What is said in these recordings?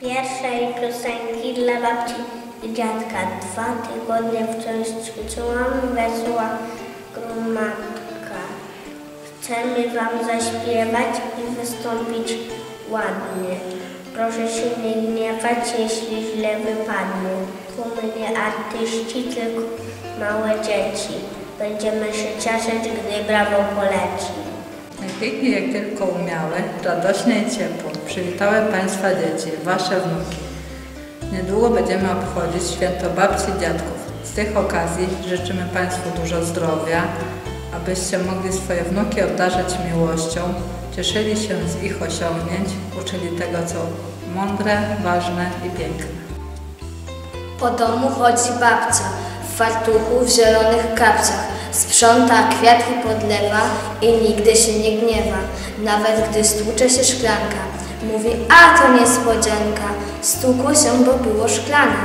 Pierwszej piosenki dla babci i dziadka. Dwa tygodnie wciąż ćwiczyłam wesoła gromadka. Chcemy wam zaśpiewać i wystąpić ładnie. Proszę się nie gniewać, jeśli źle wypadnie. Tu nie artyści, tylko małe dzieci. Będziemy się cieszyć, gdy brawo poleci. Najpiękniej jak tylko umiały, radośnie i ciepło przywitały Państwa dzieci, Wasze wnuki. Niedługo będziemy obchodzić święto babci i dziadków. Z tych okazji życzymy Państwu dużo zdrowia, abyście mogli swoje wnuki obdarzać miłością, cieszyli się z ich osiągnięć, uczyli tego, co mądre, ważne i piękne. Po domu chodzi babcia w fartuchu w zielonych kapciach. Sprząta, kwiatki podlewa i nigdy się nie gniewa. Nawet gdy stłucze się szklanka. Mówi, a to niespodzianka. Stukło się, bo było szklane.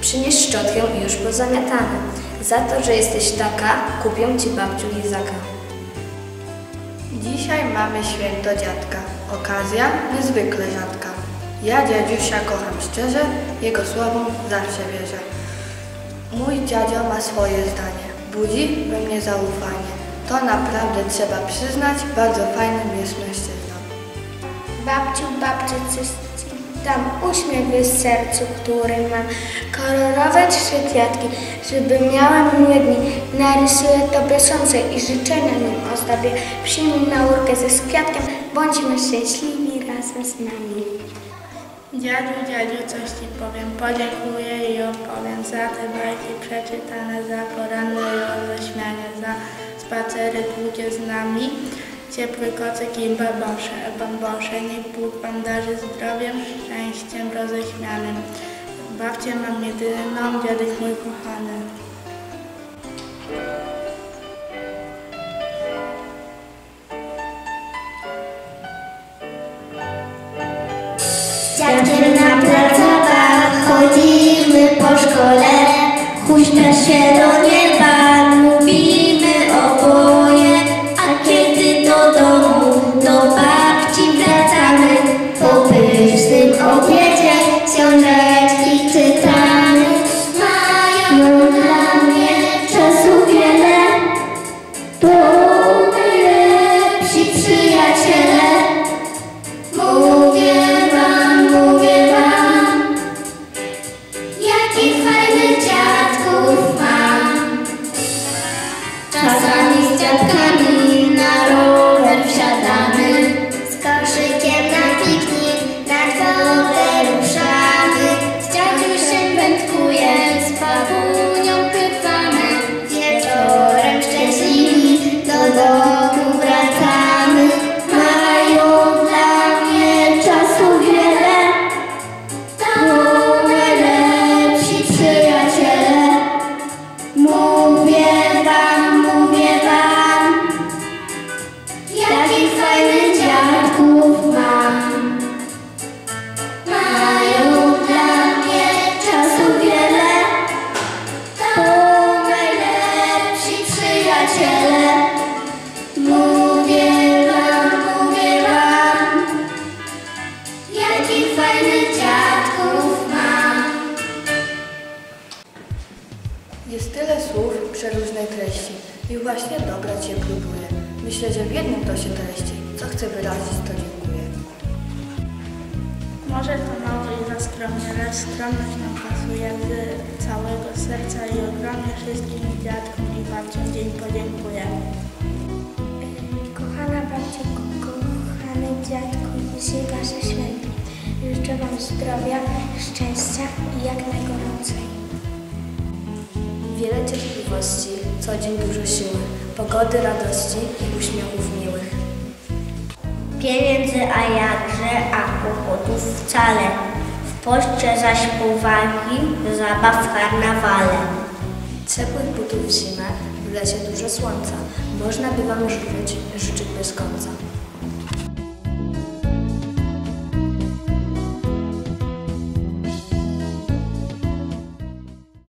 Przynieś szczotkę i już pozamiatane. Za to, że jesteś taka, kupię ci babciu lizaka. Dzisiaj mamy święto dziadka. Okazja niezwykle rzadka. Ja dziadziusia kocham szczerze, jego słowom zawsze wierzę. Mój dziadzio ma swoje zdanie, budzi we mnie zaufanie. To naprawdę trzeba przyznać, bardzo fajnym jest mężczyzną. Babciu, babciu, dam uśmiech w sercu, który mam. Kolorowe trzy kwiatki, żeby miałam miłe dni. Narysuję tobie słońce i życzenia nim ozdobię. Przyjmij naukę ze z kwiatkiem, bądźmy szczęśliwi razem z nami. Dziadu, dziadziu, coś ci powiem, podziękuję i opowiem za te bajki przeczytane, za poranne roześmianie, za spacery długie z nami, ciepły kocyk i bambosze, bambosze. Niech Bóg wam darzy zdrowiem, szczęściem roześmianym. Babcię mam jedyną, dziadek mój kochany. Dziadkiem na placach chodzimy po szkole, huśta się do nieba, Marco. Właśnie dobrać je próbuję. Myślę, że w jednym to się treści. Co chcę wyrazić, to dziękuję. Może to mało i za skromnie, lecz skromność nam pasuje z całego serca i ogromnie wszystkim dziadkom i babciom dzień podziękuję. Kochana babcia, ko- kochany dziadku, dzisiaj wasze święto. Życzę wam zdrowia, szczęścia i jak najgorącej. Wiele cierpliwości, co dzień dużo siły, pogody radości i uśmiechów miłych. Pieniędzy, a jakże, a kłopotów wcale. W poście zaś powagi, zabaw w karnawale. Ciepłych butów w zimę, w lecie dużo słońca. Można by wam życzyć, życzyć.